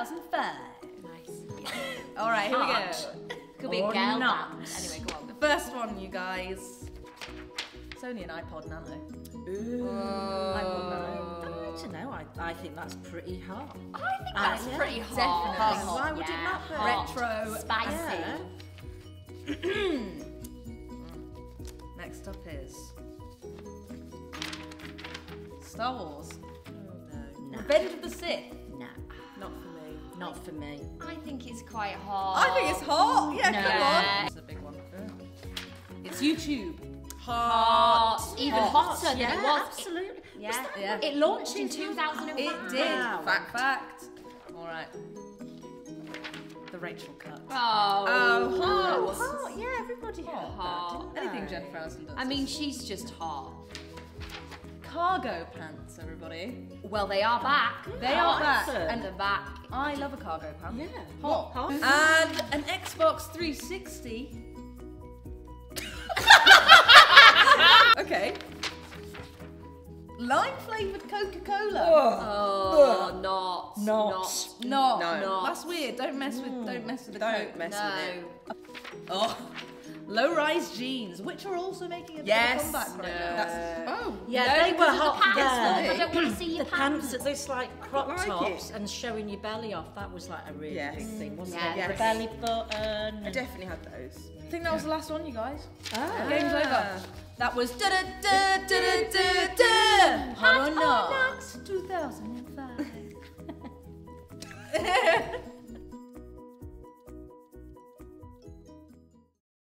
2005. Nice. All right, Hot. here we go. Could be or a girl not. Anyway, go on. The first one, you guys. It's only an iPod Nano. Ooh. iPod Nano. Don't know? I, I think that's pretty hot. I think that's uh, pretty hot. Definitely. Hot. Why would yeah. it not be? Retro. Spicy. Mm. Next up is Star Wars. Oh, no. Revenge of the Sith not for me. I think it's quite hot. I think it's hot. Yeah, No. come on. It's a big one. It's YouTube. hot. Even Hot, hotter than yeah, it was. absolutely. Yeah. Yeah. It launched in 2005. It did. Wow. Fact, fact. All right. The Rachel cut. Oh. Oh, hot. Oh, yeah, everybody had Hot. that, didn't Anything they? Jennifer Aniston does. I mean, she's just hot. Cargo pants, everybody. Well, they are back. They are back. Excellent. And they're back. I love a cargo pant. Yeah. Hot. Hot. And an Xbox 360. okay. Lime flavored Coca Cola. Oh, not. Not. No, No. that's weird. Don't mess with. Don't mess with the Don't Coke. mess No. with it. Oh, low rise jeans, which are also making a bit Yes. of a comeback right No. now. That's, oh, Yeah, No, they were because of the hot pants, there. I don't want to see your the pants. pants, this like crop like tops it. and showing your belly off, that was like a really Yes. big thing, wasn't Yeah. it? The belly button. I definitely had those. I think that was the last one, you guys. Ah. Game's over. That was da da da da da da da. Hot or not? 2005.